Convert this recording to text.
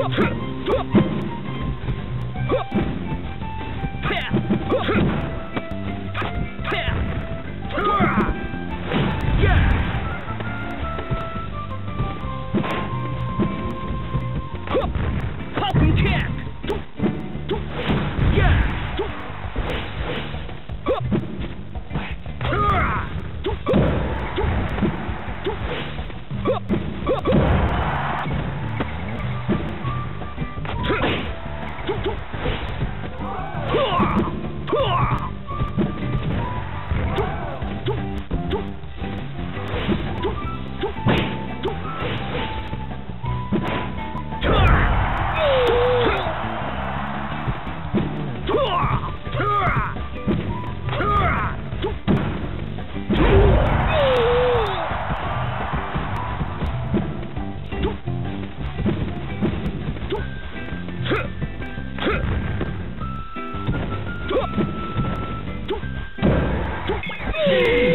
Yeah! Hey!